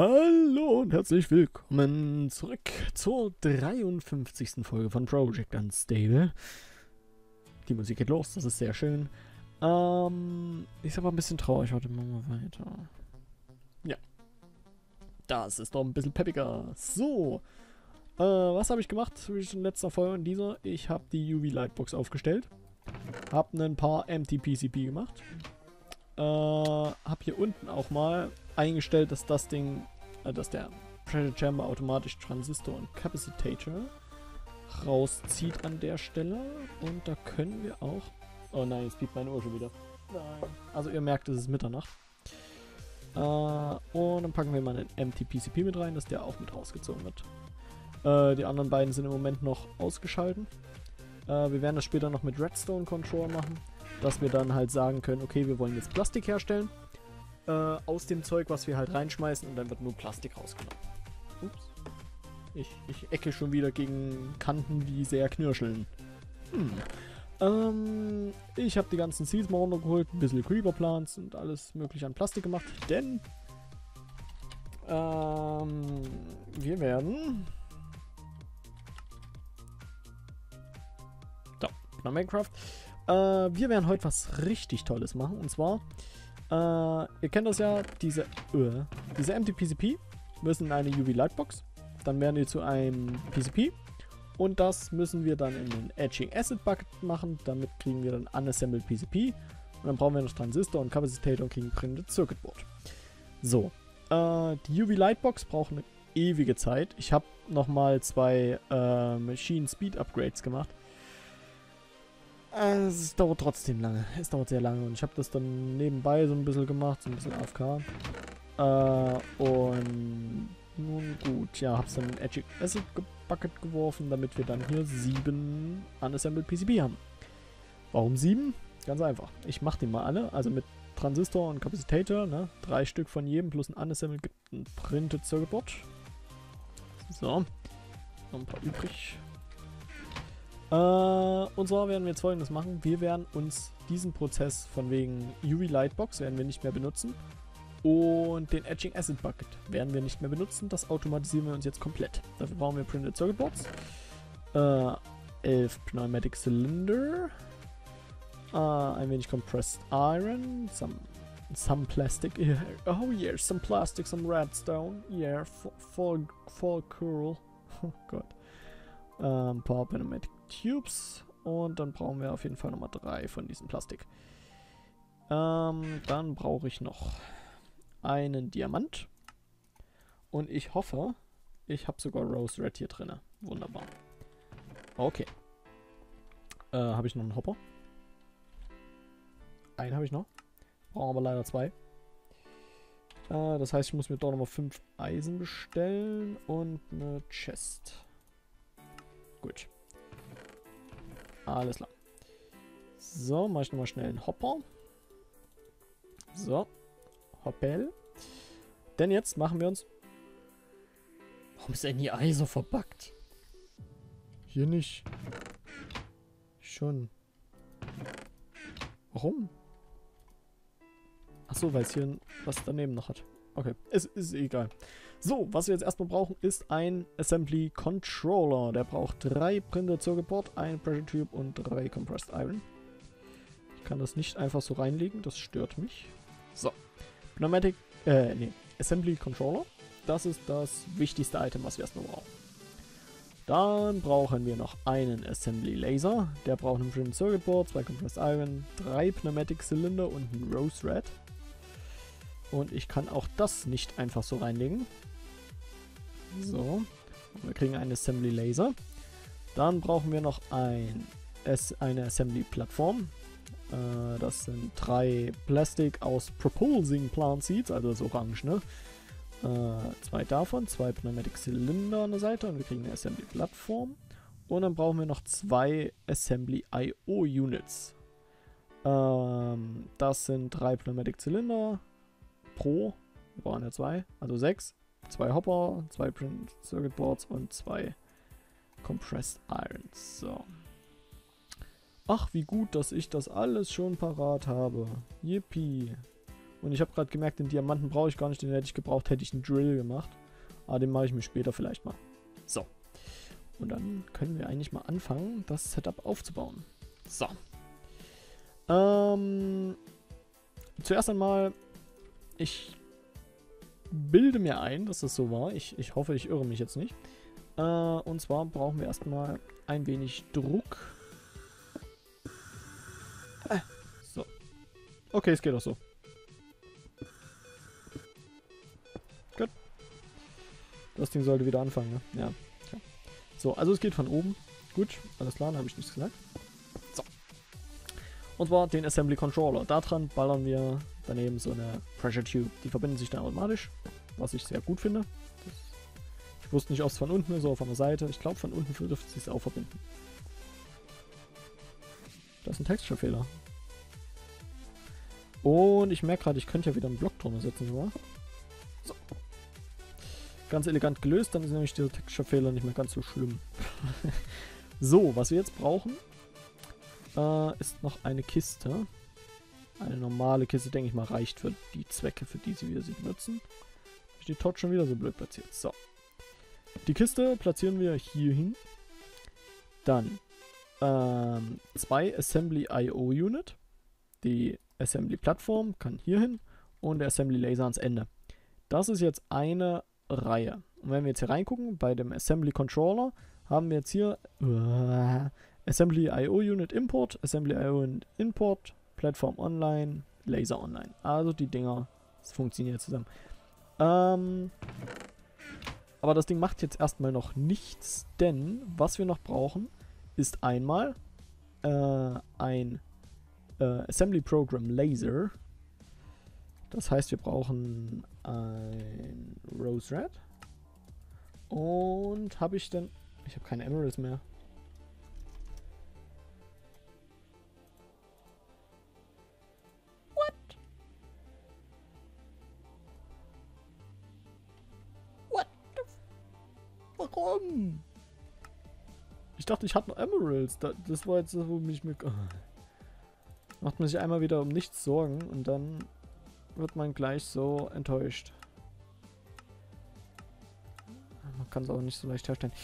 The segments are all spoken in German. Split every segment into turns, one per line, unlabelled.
Hallo und herzlich willkommen zurück zur 53. Folge von Project Unstable. Die Musik geht los, das ist sehr schön. Ähm, ist aber ein bisschen traurig. Warte mal weiter. Ja. Das ist doch ein bisschen peppiger. So. Äh, was habe ich gemacht zwischen letzter Folge und dieser? Ich habe die UV Lightbox aufgestellt. Hab ein paar MTPCP gemacht. Äh, hab hier unten auch mal eingestellt, dass das Ding, äh, dass der Pressure Chamber automatisch Transistor und Capacitator rauszieht an der Stelle. Und da können wir auch... Oh nein, jetzt piept meine Uhr schon wieder. Nein. Also ihr merkt, es ist Mitternacht. Äh, und dann packen wir mal einen MTPCP mit rein, dass der auch mit rausgezogen wird. Äh, die anderen beiden sind im Moment noch ausgeschalten. Äh, wir werden das später noch mit Redstone Control machen, dass wir dann halt sagen können, okay, wir wollen jetzt Plastik herstellen äh, aus dem Zeug, was wir halt reinschmeißen und dann wird nur Plastik rausgenommen. Ups. Ich, ich ecke schon wieder gegen Kanten, die sehr knirscheln. Hm. Ähm, ich habe die ganzen Seeds mal runtergeholt, ein bisschen Creeper Plants und alles mögliche an Plastik gemacht, denn ähm, wir werden nach Minecraft. Äh, wir werden heute was richtig Tolles machen. Und zwar, äh, ihr kennt das ja, diese, uh, diese MTPCP müssen in eine UV Lightbox. Dann werden die zu einem PCP. Und das müssen wir dann in den Etching Acid Bucket machen. Damit kriegen wir dann Unassembled PCP. Und dann brauchen wir noch Transistor und Kapazitator und kriegen Printed Circuit Board. So. Äh, die UV Lightbox braucht eine ewige Zeit. Ich habe nochmal zwei äh, Machine Speed Upgrades gemacht. Äh, es dauert trotzdem lange. Es dauert sehr lange. Und ich habe das dann nebenbei so ein bisschen gemacht, so ein bisschen AFK. Äh, und nun gut, ja, hab's dann in Edge Acid Bucket geworfen, damit wir dann hier sieben Unassembled PCB haben. Warum sieben? Ganz einfach. Ich mach die mal alle, also mit Transistor und Kapazitator, ne? Drei Stück von jedem plus ein Unassembled gibt ein Printed Circuit Board. So. Noch ein paar übrig. Äh, und zwar werden wir jetzt folgendes machen. Wir werden uns diesen Prozess von wegen UV Lightbox werden wir nicht mehr benutzen. Und den Etching Acid Bucket werden wir nicht mehr benutzen. Das automatisieren wir uns jetzt komplett. Dafür brauchen wir Printed Circuit Boards. Äh, 11 Pneumatic Cylinder. Äh, ein wenig Compressed Iron. Some, some Plastic. Oh yeah, some Plastic, some Redstone. Yeah, voll cool. Oh Gott. Ein ähm, paar Pneumatic Tubes. Und dann brauchen wir auf jeden Fall nochmal drei von diesem Plastik. Ähm, dann brauche ich noch einen Diamant. Und ich hoffe, ich habe sogar Rose Red hier drin. Wunderbar. Okay. Äh, habe ich noch einen Hopper? Einen habe ich noch. Brauchen aber leider zwei. Äh, das heißt, ich muss mir doch nochmal fünf Eisen bestellen und eine Chest. Gut. Alles klar. So, mache ich nochmal schnell einen Hopper. So. Hoppel. Denn jetzt machen wir uns... Warum ist denn hier Ei so verbackt? Hier nicht. Schon. Warum? Achso, weil es hier was daneben noch hat. Okay, es ist egal. So, was wir jetzt erstmal brauchen, ist ein Assembly Controller. Der braucht drei Printer Circuit Board, ein Pressure Tube und drei Compressed Iron. Ich kann das nicht einfach so reinlegen, das stört mich. So, Pneumatic, äh, nee, Assembly Controller. Das ist das wichtigste Item, was wir erstmal brauchen. Dann brauchen wir noch einen Assembly Laser. Der braucht einen Printed Circuit Board, zwei Compressed Iron, drei Pneumatic Cylinder und einen Rose Red. Und ich kann auch das nicht einfach so reinlegen. So. Wir kriegen einen Assembly Laser. Dann brauchen wir noch ein, eine Assembly Plattform. Äh, das sind drei Plastik aus Propulsing Plant Seeds, also das Orange, ne? Äh, zwei davon, zwei Pneumatic Zylinder an der Seite und wir kriegen eine Assembly Plattform. Und dann brauchen wir noch zwei Assembly IO Units. Ähm, das sind drei Pneumatic Zylinder, pro. Wir brauchen ja zwei, also sechs. Zwei Hopper, zwei Print Circuit Boards und zwei Compressed Irons. So. Ach, wie gut, dass ich das alles schon parat habe. Yippie. Und ich habe gerade gemerkt, den Diamanten brauche ich gar nicht. Den hätte ich gebraucht, hätte ich einen Drill gemacht. Aber den mache ich mir später vielleicht mal. So. Und dann können wir eigentlich mal anfangen, das Setup aufzubauen. So. Ähm, zuerst einmal, ich bilde mir ein, dass das so war. Ich, ich hoffe, ich irre mich jetzt nicht. Äh, und zwar brauchen wir erstmal ein wenig Druck. Äh, so. Okay, es geht auch so. Gut. Das Ding sollte wieder anfangen, ne? Ja. So, also es geht von oben. Gut, alles klar, dann habe ich nichts gesagt. So. Und zwar den Assembly Controller. Daran ballern wir daneben so eine Pressure Tube. Die verbinden sich dann automatisch, was ich sehr gut finde. Das ich wusste nicht, ob es von unten ist oder von der Seite. Ich glaube, von unten dürfte es sich auch verbinden. Das ist ein Texture-Fehler. Und ich merke gerade, ich könnte ja wieder einen Block drunter setzen, oder? So. Ganz elegant gelöst, dann ist nämlich dieser Texture-Fehler nicht mehr ganz so schlimm. so, was wir jetzt brauchen, äh, ist noch eine Kiste. Eine normale Kiste, denke ich mal, reicht für die Zwecke, für die wir sie benutzen. Ist die Tot schon wieder so blöd platziert. So. Die Kiste platzieren wir hier hin. Dann ähm, zwei Assembly IO Unit. Die Assembly Plattform kann hier hin und der Assembly Laser ans Ende. Das ist jetzt eine Reihe. Und wenn wir jetzt hier reingucken, bei dem Assembly Controller haben wir jetzt hier uh, Assembly IO Unit Import, Assembly IO Unit Import, Platform Online, Laser Online. Also die Dinger funktionieren zusammen. Ähm, aber das Ding macht jetzt erstmal noch nichts, denn was wir noch brauchen, ist einmal äh, ein äh, Assembly Program Laser. Das heißt, wir brauchen ein Rose Red. Und habe ich denn... Ich habe keine Emeralds mehr. Warum? Ich dachte, ich hatte noch Emeralds. Das war jetzt das, wo mich mir... Macht man sich einmal wieder um nichts Sorgen und dann wird man gleich so enttäuscht. Man kann es auch nicht so leicht herstellen.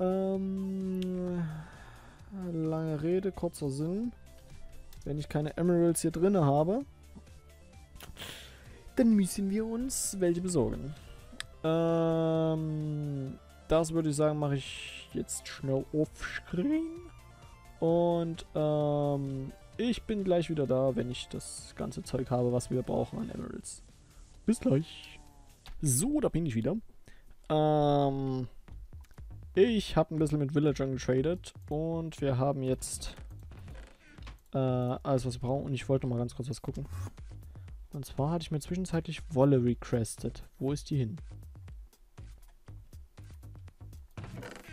Ähm, lange Rede, kurzer Sinn. Wenn ich keine Emeralds hier drin habe, dann müssen wir uns welche besorgen. Ähm, das würde ich sagen, mache ich jetzt schnell offscreen. Und ähm, ich bin gleich wieder da, wenn ich das ganze Zeug habe, was wir brauchen an Emeralds. Bis gleich. So, da bin ich wieder. Ähm, ich habe ein bisschen mit Villagern getradet und wir haben jetzt äh, alles, was wir brauchen. Und ich wollte mal ganz kurz was gucken. Und zwar hatte ich mir zwischenzeitlich Wolle requested. Wo ist die hin?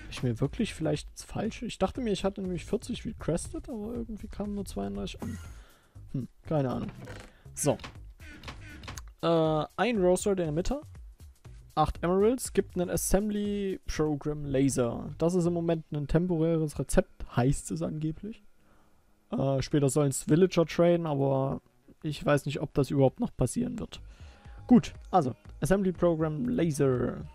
ich mir wirklich vielleicht das Falsche? Ich dachte mir, ich hatte nämlich 40 requested, aber irgendwie kamen nur 32 an. Hm, keine Ahnung. So. Äh, ein Roaster in der Mitte. 8 Emeralds. Gibt einen Assembly Program Laser. Das ist im Moment ein temporäres Rezept, heißt es angeblich. Äh, später sollen es Villager traden, aber ich weiß nicht, ob das überhaupt noch passieren wird. Gut, also, Assembly Program Laser.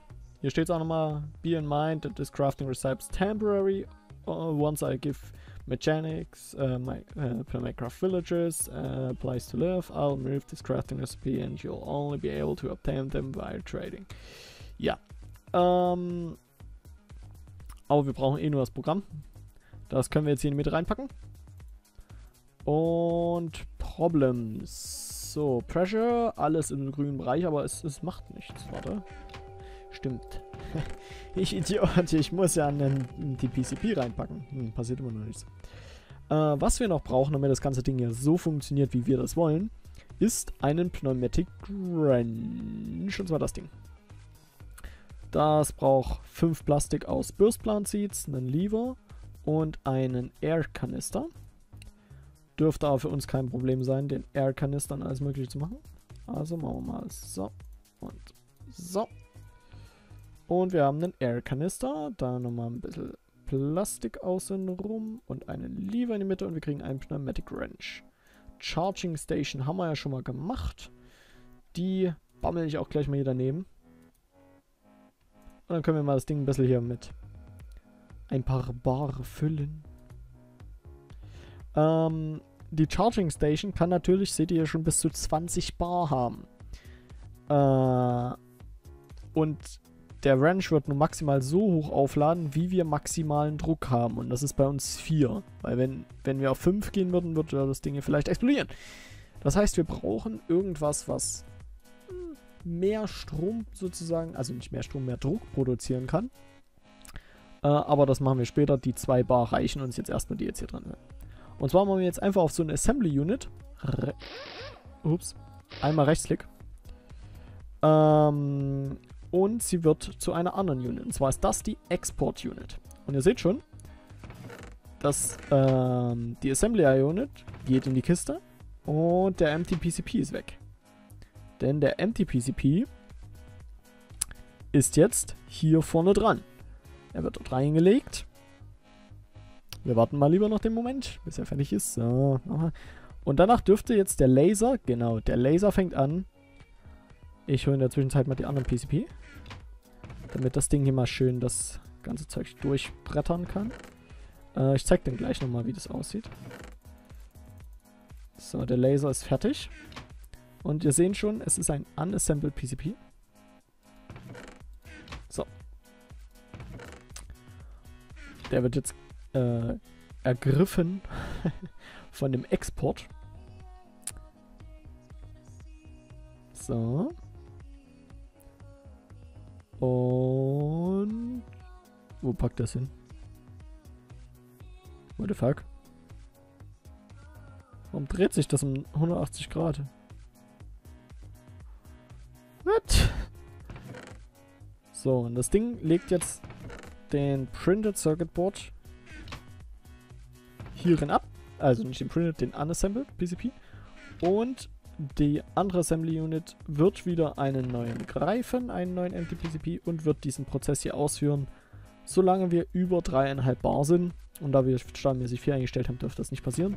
Hier steht es auch nochmal, be in mind that this crafting recipe's temporary. Uh, once I give mechanics, uh, my, uh, Minecraft villagers, uh, place to live, I'll remove this crafting recipe and you'll only be able to obtain them via trading. Ja. Ähm, aber wir brauchen eh nur das Programm. Das können wir jetzt hier mit reinpacken. Und Problems. So, Pressure, alles im grünen Bereich, aber es, es macht nichts. Warte. Stimmt. ich Idiot, ich muss ja einen, die PCP reinpacken. Hm, passiert immer noch nichts. Äh, was wir noch brauchen, damit das ganze Ding hier so funktioniert, wie wir das wollen, ist einen Pneumatic Wrench. Und zwar das Ding. Das braucht 5 Plastik aus Burst Plant Seeds, einen Lever und einen Air Kanister. Dürfte aber für uns kein Problem sein, den Air Kanistern alles mögliche zu machen. Also machen wir mal so und so. Und wir haben einen Air-Kanister. Da nochmal ein bisschen Plastik außen rum und einen Lever in die Mitte und wir kriegen einen Pneumatic Wrench. Charging Station haben wir ja schon mal gemacht. Die bammel ich auch gleich mal hier daneben. Und dann können wir mal das Ding ein bisschen hier mit ein paar Bar füllen. Ähm, die Charging Station kann natürlich, seht ihr, schon bis zu 20 Bar haben. Äh, und der Ranch wird nur maximal so hoch aufladen, wie wir maximalen Druck haben. Und das ist bei uns 4. Weil wenn, wenn wir auf 5 gehen würden, würde das Ding hier vielleicht explodieren. Das heißt, wir brauchen irgendwas, was hm, mehr Strom sozusagen, also nicht mehr Strom, mehr Druck produzieren kann. Äh, aber das machen wir später. Die 2 Bar reichen uns jetzt erstmal, die jetzt hier dran sind. Und zwar machen wir jetzt einfach auf so eine Assembly Unit. Re Ups. Einmal Rechtsklick. Ähm, und sie wird zu einer anderen Unit. Und zwar ist das die Export Unit. Und ihr seht schon, dass ähm, die Assembly Unit geht in die Kiste und der Empty PCP ist weg. Denn der Empty PCP ist jetzt hier vorne dran. Er wird dort reingelegt wir warten mal lieber noch den Moment, bis er fertig ist. So. Und danach dürfte jetzt der Laser, genau, der Laser fängt an. Ich hole in der Zwischenzeit mal die anderen PCP. Damit das Ding hier mal schön das ganze Zeug durchbrettern kann. Äh, ich zeig dann gleich nochmal, wie das aussieht. So, der Laser ist fertig. Und ihr seht schon, es ist ein unassembled PCP. So. Der wird jetzt äh, ergriffen von dem Export. So. Und wo packt das hin? What the fuck? Warum dreht sich das um 180 Grad? What? So, und das Ding legt jetzt den Printed Circuit Board hierin ab. Also nicht den Printed, den Unassembled PCP. Und die andere Assembly Unit wird wieder einen neuen greifen, einen neuen Empty PCP und wird diesen Prozess hier ausführen, solange wir über 3,5 Bar sind. Und da wir standardmäßig 4 eingestellt haben, dürfte das nicht passieren.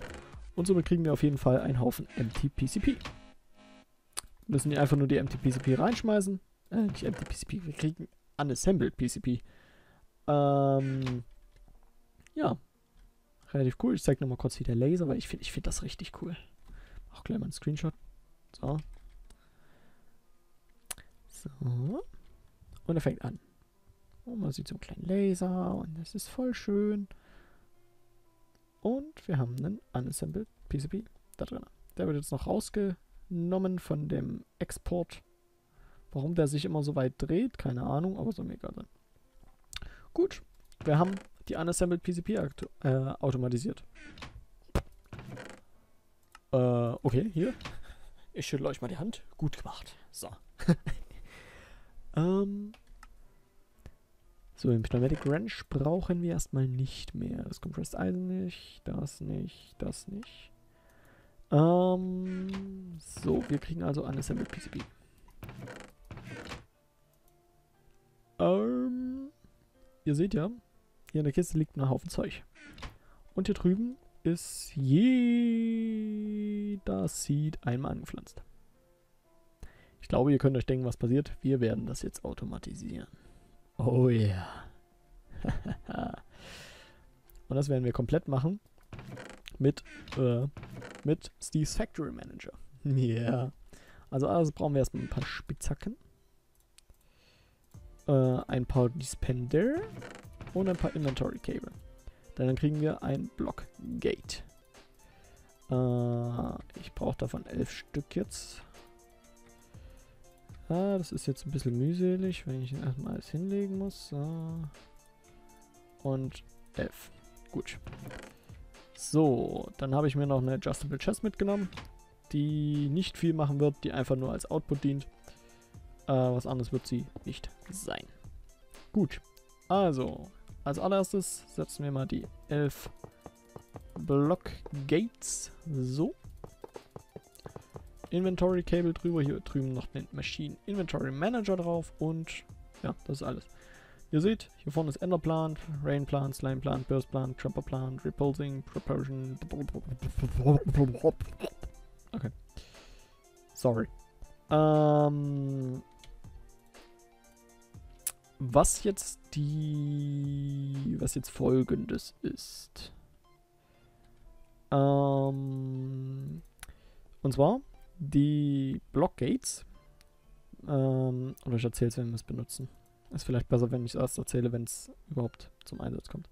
Und somit kriegen wir auf jeden Fall einen Haufen Empty PCP. Wir müssen hier einfach nur die Empty PCP reinschmeißen. Äh, nicht Empty PCP, wir kriegen Unassembled PCP. Ähm, ja, Relativ cool. Ich zeige nochmal kurz wie der Laser, weil ich finde ich find das richtig cool. Auch gleich mal einen Screenshot. So. So. Und er fängt an. Und man sieht so einen kleinen Laser und es ist voll schön. Und wir haben einen Unassembled PCB da drin. Der wird jetzt noch rausgenommen von dem Export. Warum der sich immer so weit dreht, keine Ahnung, aber so mega drin. Gut, wir haben die Unassembled PCP äh, automatisiert. Äh, okay, hier. Ich schüttle euch mal die Hand. Gut gemacht. So. ähm. So, den Pneumatic Wrench brauchen wir erstmal nicht mehr. Das Compressed Eisen nicht, das nicht, das nicht. Ähm, so, wir kriegen also Unassembled PCB. Ähm, ihr seht ja, hier in der Kiste liegt ein Haufen Zeug. Und hier drüben ist jeder Seed einmal angepflanzt. Ich glaube, ihr könnt euch denken, was passiert. Wir werden das jetzt automatisieren. Oh ja. Yeah. Und das werden wir komplett machen mit, äh, mit Steve's Factory Manager. Ja. Yeah. Also also brauchen wir erstmal ein paar Spitzhacken. Äh, ein paar Dispender und ein paar Inventory Cable. Dann kriegen wir ein Block Gate. Äh, ich brauche davon elf Stück jetzt. Ah, das ist jetzt ein bisschen mühselig, wenn ich erstmal alles hinlegen muss. So. Und elf. Gut. So, dann habe ich mir noch eine Adjustable Chest mitgenommen, die nicht viel machen wird, die einfach nur als Output dient. Äh, was anderes wird sie nicht sein. Gut. Also, als allererstes setzen wir mal die 11 Block Gates. So. Inventory Cable drüber. Hier drüben noch den Machine Inventory Manager drauf. Und ja, das ist alles. Ihr seht, hier vorne ist Ender Plant, Rain Plant, Slime Plant, Burst Plant, Trapper Plant, Repulsing, Propulsion. Okay. Sorry. Ähm, was jetzt die, was jetzt folgendes ist. Ähm, und zwar die Blockgates. Ähm, oder ich erzähle es, wenn wir es benutzen. Ist vielleicht besser, wenn ich es erst erzähle, wenn es überhaupt zum Einsatz kommt.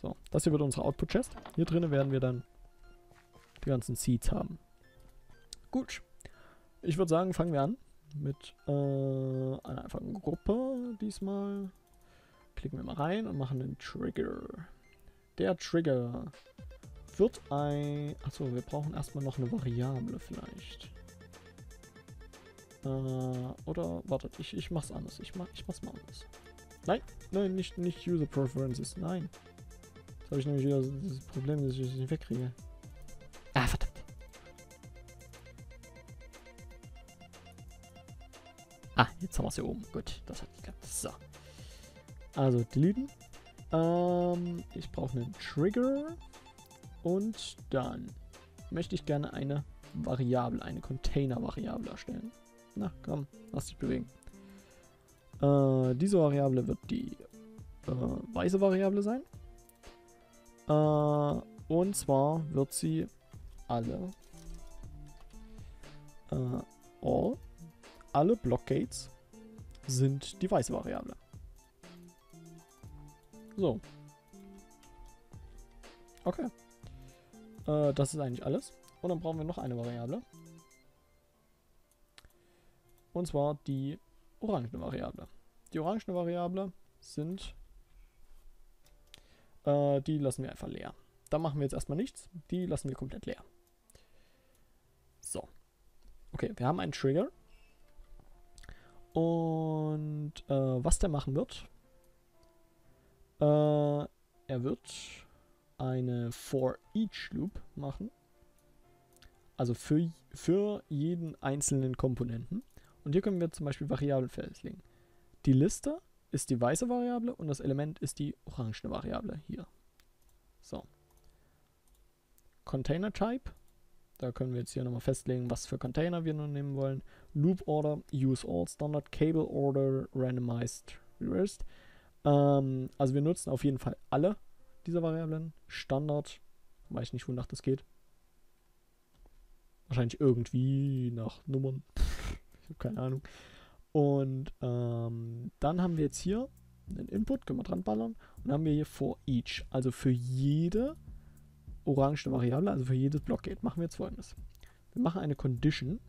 So, das hier wird unsere Output-Chest. Hier drinnen werden wir dann die ganzen Seeds haben. Gut. Ich würde sagen, fangen wir an mit äh, einer einfachen Gruppe diesmal. Klicken wir mal rein und machen den Trigger. Der Trigger wird ein... Achso, wir brauchen erstmal noch eine Variable vielleicht. Äh, oder, wartet, ich, ich mach's anders. Ich, mach, ich mach's mal anders. Nein, nein, nicht, nicht User Preferences, nein. Jetzt habe ich nämlich wieder das Problem, dass ich es nicht wegkriege. Hier oben. Gut, das hat geklappt. So. Also, deleten. Ähm, ich brauche einen Trigger. Und dann möchte ich gerne eine Variable, eine Container-Variable erstellen. Na, komm, lass dich bewegen. Äh, diese Variable wird die äh, weiße Variable sein. Äh, und zwar wird sie alle äh, all alle Blockgates sind die weiße Variable. So. Okay. Äh, das ist eigentlich alles. Und dann brauchen wir noch eine Variable. Und zwar die orangene Variable. Die orangene Variable sind... Äh, die lassen wir einfach leer. Da machen wir jetzt erstmal nichts. Die lassen wir komplett leer. So. Okay, wir haben einen Trigger. Und äh, was der machen wird, äh, er wird eine For Each Loop machen. Also für, für jeden einzelnen Komponenten. Und hier können wir zum Beispiel Variablen festlegen. Die Liste ist die weiße Variable und das Element ist die orangene Variable hier. So. Container Type da können wir jetzt hier nochmal festlegen, was für Container wir nun nehmen wollen. Loop Order, Use All, Standard, Cable Order, Randomized, Reversed. Ähm, also wir nutzen auf jeden Fall alle dieser Variablen. Standard, weiß nicht, wonach das geht. Wahrscheinlich irgendwie nach Nummern. ich habe keine Ahnung. Und ähm, dann haben wir jetzt hier einen Input, können wir dran ballern. Und dann haben wir hier for each, also für jede orange Variable, also für jedes Blockgate, machen wir jetzt folgendes. Wir machen eine Condition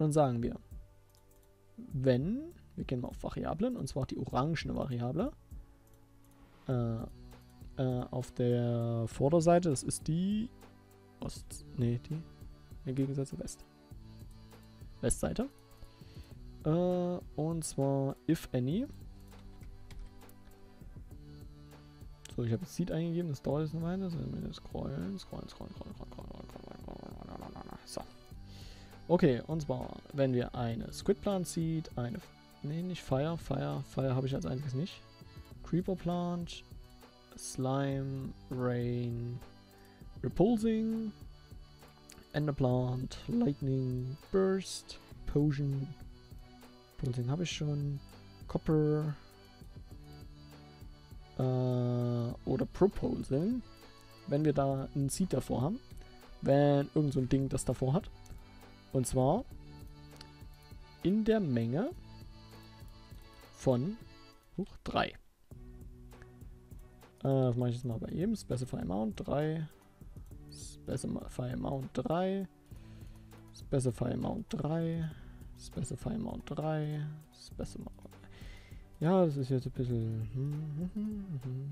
und dann sagen wir, wenn, wir gehen mal auf Variablen, und zwar die orangene Variable, äh, äh, auf der Vorderseite, das ist die Ost, nee, die, im Gegensatz zur West. Westseite. Äh, und zwar if any Ich habe jetzt Seed eingegeben, das dauert jetzt eine Weile. So, scrollen, scrollen, scrollen, scrollen, scrollen, scrollen, scrollen. So. Okay, und zwar, wenn wir eine Squid Plant Seed, eine. Ne, nicht Fire, Fire, Fire habe ich als einziges nicht. Creeper Plant, Slime, Rain, Repulsing, Ender Plant, Lightning, Burst, Potion. Repulsing habe ich schon. Copper, äh, oder Proposal, wenn wir da ein Seed davor haben, wenn irgend so ein Ding das davor hat. Und zwar in der Menge von 3. Äh, das mache ich jetzt mal bei jedem. Specify Amount 3. Specify Amount 3. Specify Amount 3. Specify Amount 3. Specify ja, das ist jetzt ein bisschen... Hm, hm, hm,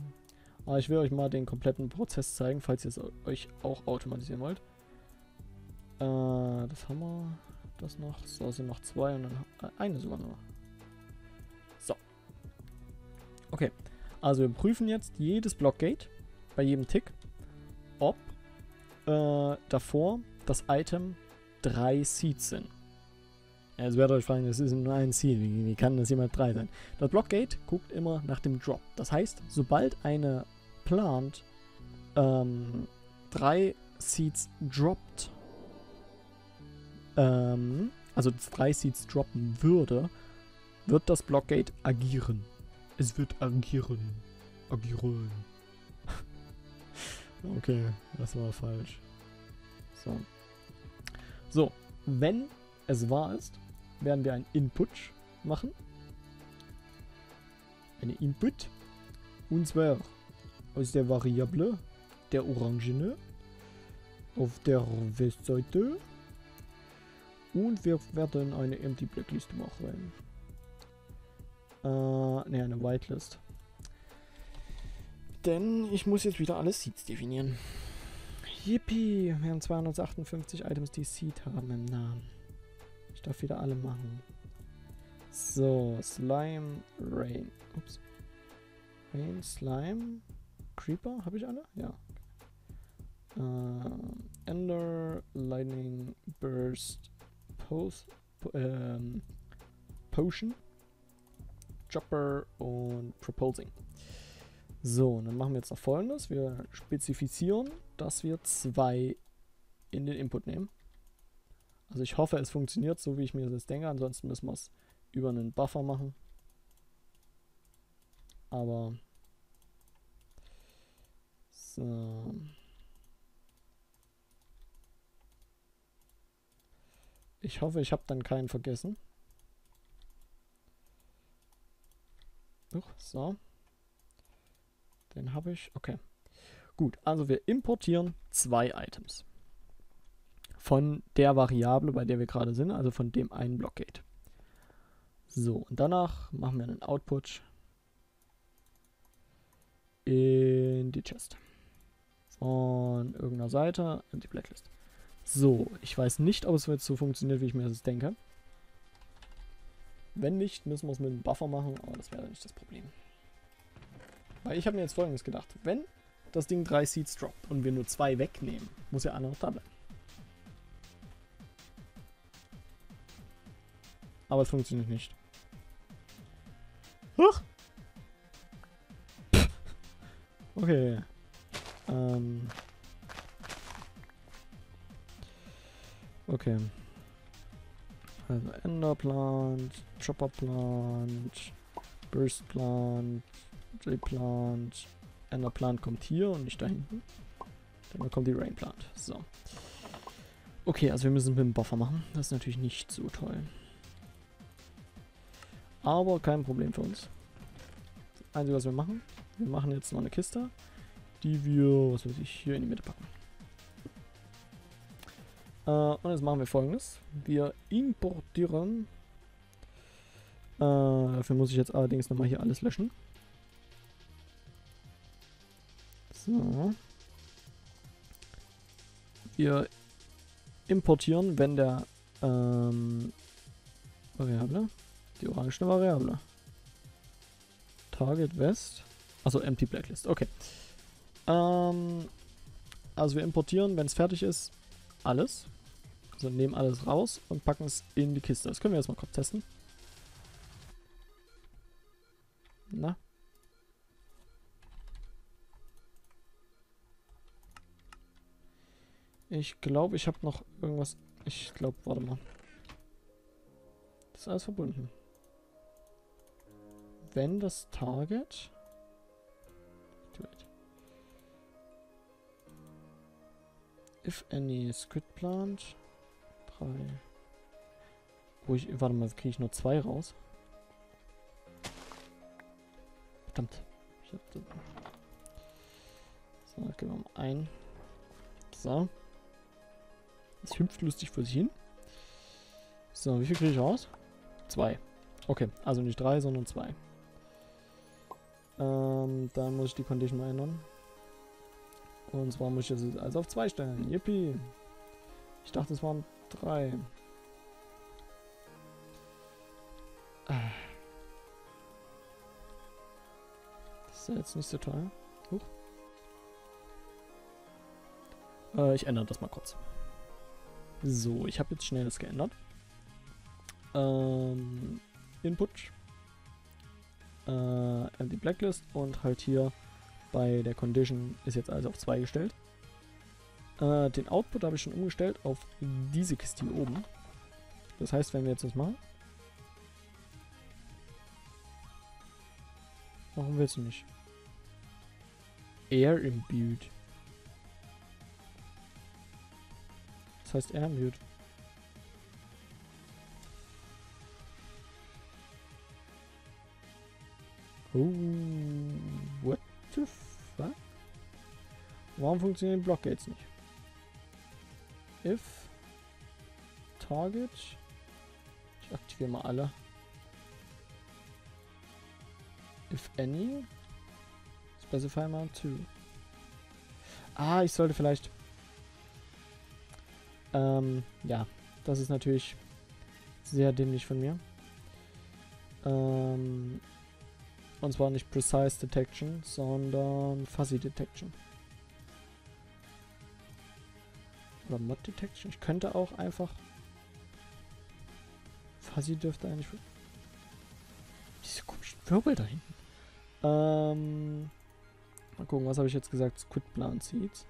Aber ich will euch mal den kompletten Prozess zeigen, falls ihr es euch auch automatisieren wollt. Äh, das haben wir. Das noch. So, sind noch zwei und dann äh, eine sogar noch. So. Okay. Also wir prüfen jetzt jedes Blockgate bei jedem Tick, ob äh, davor das Item drei Seeds sind. Werdet ihr euch fragen, das ist nur ein Ziel. Wie, wie kann das jemand drei sein? Das Blockgate guckt immer nach dem Drop. Das heißt, sobald eine Plant ähm, drei Seeds droppt, ähm, also drei Seeds droppen würde, wird das Blockgate agieren. Es wird agieren. Agieren. okay, das war falsch. So. So, wenn es wahr ist, werden wir ein Input machen. Eine Input. Und zwar aus der Variable der Orangene auf der Westseite. Und wir werden eine Empty Blacklist machen. Äh, ne, eine Whitelist. Denn ich muss jetzt wieder alle Seeds definieren. Yippie, wir haben 258 Items, die Seed haben im Namen. Ich darf wieder alle machen. So, Slime, Rain. Ups. Rain, Slime, Creeper, habe ich alle? Ja. Äh, Ender, Lightning, Burst, Post, po ähm, Potion, Chopper und Proposing. So, und dann machen wir jetzt noch folgendes. Wir spezifizieren, dass wir zwei in den Input nehmen. Also ich hoffe, es funktioniert so, wie ich mir das denke. Ansonsten müssen wir es über einen Buffer machen. Aber so. Ich hoffe, ich habe dann keinen vergessen. Uch, so. Den habe ich. Okay. Gut, also wir importieren zwei Items von der Variable, bei der wir gerade sind, also von dem einen Blockgate. So, und danach machen wir einen Output in die Chest. Von irgendeiner Seite in die Blacklist. So, ich weiß nicht, ob es jetzt so funktioniert, wie ich mir das denke. Wenn nicht, müssen wir es mit einem Buffer machen, aber das wäre nicht das Problem. Weil ich habe mir jetzt folgendes gedacht. Wenn das Ding drei Seeds droppt und wir nur zwei wegnehmen, muss ja einer noch da bleiben. Aber es funktioniert nicht. Huch! Okay. Ähm. Okay. Also Enderplant, Chopperplant, Burstplant, J-Plant. Enderplant kommt hier und nicht da hinten. Dann kommt die Rainplant. So. Okay, also wir müssen mit dem Buffer machen. Das ist natürlich nicht so toll. Aber kein Problem für uns. Das Einzige, was wir machen, wir machen jetzt noch eine Kiste, die wir, was weiß ich, hier in die Mitte packen. Äh, und jetzt machen wir folgendes. Wir importieren. Äh, dafür muss ich jetzt allerdings nochmal hier alles löschen. So. Wir importieren, wenn der ähm, Variable die orange Variable. Target West. Also Empty Blacklist. Okay. Ähm, also wir importieren, wenn es fertig ist, alles. Also nehmen alles raus und packen es in die Kiste. Das können wir jetzt mal kurz testen. Na? Ich glaube, ich habe noch irgendwas. Ich glaube, warte mal. Das ist alles verbunden wenn das Target if any squid plant 3 wo ich warte mal kriege ich nur zwei raus? Verdammt. Ich hab das so gehen wir mal ein. So. Es hüpft lustig vor sich hin. So wie viel kriege ich raus? Zwei. Okay also nicht drei sondern zwei ähm, dann muss ich die Condition mal ändern. Und zwar muss ich jetzt alles auf 2 stellen. Yippie. Ich dachte, es waren 3. Das ist ja jetzt nicht so toll. Huch. Äh, ich ändere das mal kurz. So, ich habe jetzt schnell das geändert. Äh, ähm, Input, äh, Empty Blacklist und halt hier bei der Condition ist jetzt also auf 2 gestellt. Äh, den Output habe ich schon umgestellt auf diese Kiste hier oben. Das heißt, wenn wir jetzt das machen. Warum willst du nicht? Air imbued. Das heißt Air imbued. Oh, what the fuck? Warum funktionieren Blockgates nicht? If Target. Ich aktiviere mal alle. If any. Specify mount 2. Ah, ich sollte vielleicht. Ähm, ja. Das ist natürlich sehr dämlich von mir. Ähm, und zwar nicht Precise Detection, sondern Fuzzy Detection. Oder Mod Detection. Ich könnte auch einfach... Fuzzy dürfte eigentlich... Diese komischen Wirbel da hinten. Ähm... Mal gucken, was habe ich jetzt gesagt? Squid Plant Seeds.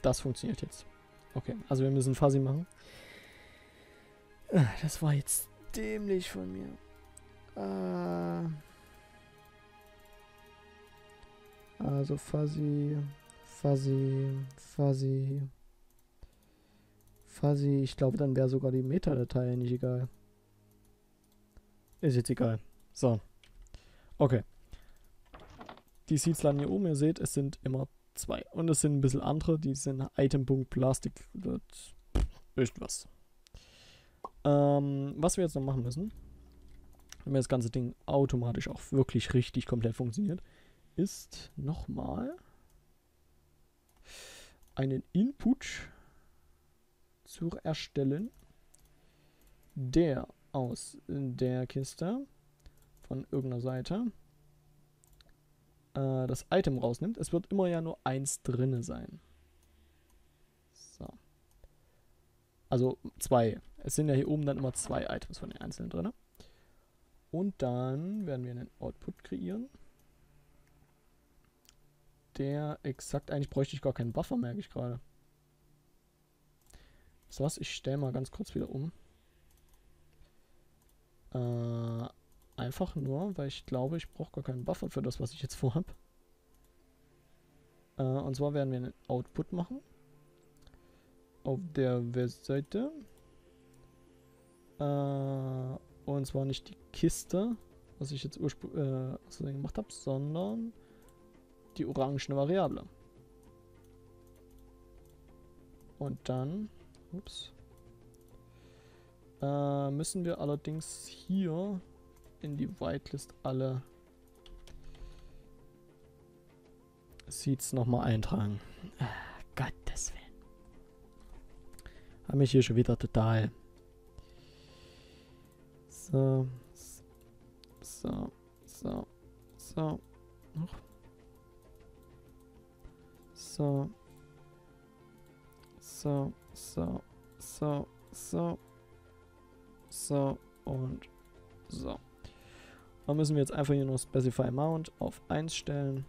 Das funktioniert jetzt. Okay, also wir müssen Fuzzy machen. Ah, das war jetzt dämlich von mir. Äh also Fuzzy, Fuzzy, Fuzzy, Fuzzy. Ich glaube, dann wäre sogar die Metadateie nicht egal. Ist jetzt egal. So. Okay. Die Seeds landen hier oben. Ihr seht, es sind immer zwei. Und es sind ein bisschen andere. Die sind Item.plastik. Irgendwas. Ähm, was wir jetzt noch machen müssen, damit das ganze Ding automatisch auch wirklich richtig komplett funktioniert, ist nochmal einen Input zu erstellen, der aus der Kiste von irgendeiner Seite äh, das Item rausnimmt. Es wird immer ja nur eins drinne sein. So. Also zwei. Es sind ja hier oben dann immer zwei Items von den einzelnen drin. Und dann werden wir einen Output kreieren. Der exakt, eigentlich bräuchte ich gar keinen Buffer, merke ich gerade. So was, ich stelle mal ganz kurz wieder um. Äh, einfach nur, weil ich glaube, ich brauche gar keinen Buffer für das, was ich jetzt vorhab. Äh, und zwar werden wir einen Output machen. Auf der Westseite. Äh, und zwar nicht die Kiste, was ich jetzt ursprünglich äh, gemacht habe, sondern die orangene Variable. Und dann, ups, äh, müssen wir allerdings hier in die Whitelist alle Seeds nochmal eintragen. Ah, Gottes Willen. Habe mich hier schon wieder total so. So. So. So. Noch. So. So. So. So. So. So. Und so. Dann müssen wir jetzt einfach hier nur Specify Mount auf 1 stellen.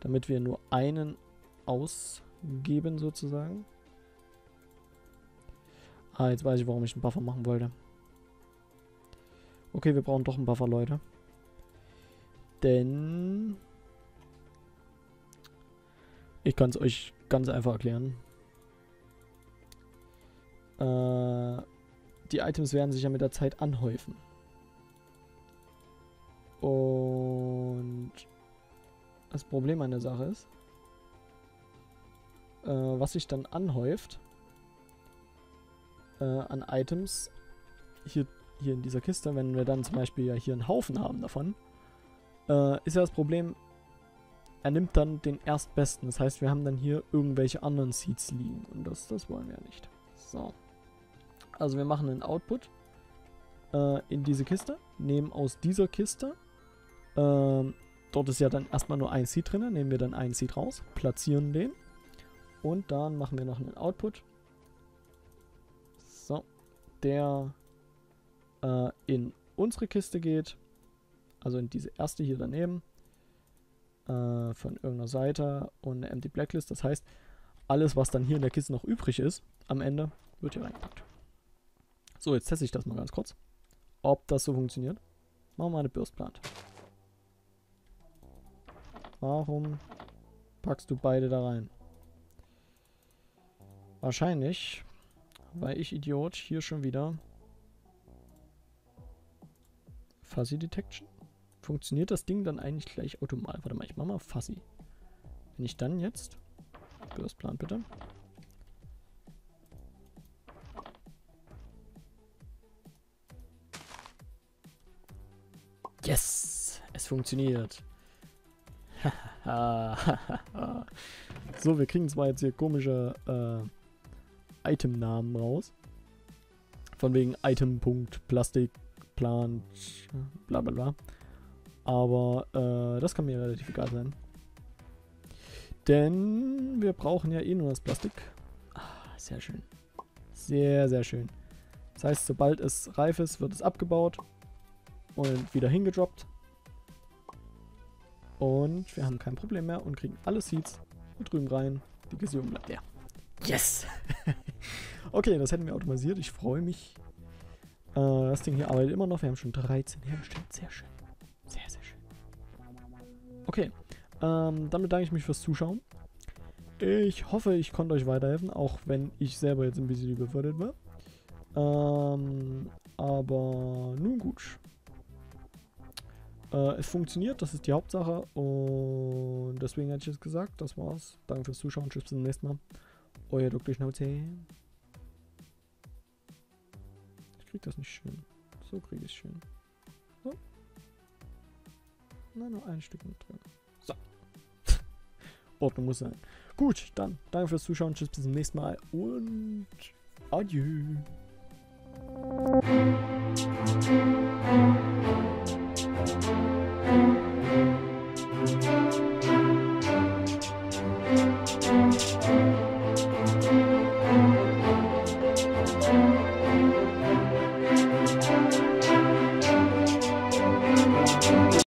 Damit wir nur einen ausgeben sozusagen. Ah, jetzt weiß ich, warum ich einen Buffer machen wollte. Okay, wir brauchen doch einen Buffer, Leute. Denn... Ich kann es euch ganz einfach erklären. Äh, die Items werden sich ja mit der Zeit anhäufen. Und das Problem an der Sache ist, äh, was sich dann anhäuft, äh, an Items hier, hier in dieser Kiste, wenn wir dann zum Beispiel ja hier einen Haufen haben davon, äh, ist ja das Problem, er nimmt dann den erstbesten. Das heißt, wir haben dann hier irgendwelche anderen Seeds liegen und das, das wollen wir nicht. So. Also wir machen einen Output äh, in diese Kiste, nehmen aus dieser Kiste, ähm, dort ist ja dann erstmal nur ein Seed drin, nehmen wir dann einen Seed raus, platzieren den Und dann machen wir noch einen Output. Der äh, in unsere Kiste geht. Also in diese erste hier daneben. Äh, von irgendeiner Seite und eine Empty Blacklist. Das heißt, alles, was dann hier in der Kiste noch übrig ist, am Ende, wird hier reingepackt. So, jetzt teste ich das mal ganz kurz. Ob das so funktioniert. Machen wir eine Bürstplant. Warum packst du beide da rein? Wahrscheinlich, weil ich Idiot hier schon wieder Fuzzy Detection. Funktioniert das Ding dann eigentlich gleich automatisch? Warte mal, ich mach mal Fuzzy. Wenn ich dann jetzt Bürstplan bitte. Yes! Es funktioniert. so, wir kriegen zwar jetzt hier komische äh, Item-Namen raus. Von wegen Item.plastik, Plant, bla bla bla. Aber äh, das kann mir relativ egal sein. Denn wir brauchen ja eh nur das Plastik. Ah, sehr schön. Sehr, sehr schön. Das heißt, sobald es reif ist, wird es abgebaut und wieder hingedroppt. Und wir haben kein Problem mehr und kriegen alle Seeds hier drüben rein. Die Vision bleibt leer. Yes! okay, das hätten wir automatisiert. Ich freue mich. Äh, das Ding hier arbeitet immer noch. Wir haben schon 13 hergestellt. Sehr schön. Sehr, sehr schön. Okay, ähm, dann bedanke ich mich fürs Zuschauen. Ich hoffe, ich konnte euch weiterhelfen, auch wenn ich selber jetzt ein bisschen überfordert war. Ähm, aber nun gut. Äh, es funktioniert, das ist die Hauptsache. Und deswegen hätte ich es gesagt. Das war's. Danke fürs Zuschauen. Tschüss, bis zum nächsten Mal. Euer Dr. Schnauze. Krieg das nicht schön. So kriege ich es schön. So. Nein, nur ein Stück mit drin. So. Ordnung muss sein. Gut, dann danke fürs Zuschauen. Tschüss, bis zum nächsten Mal. Und adieu.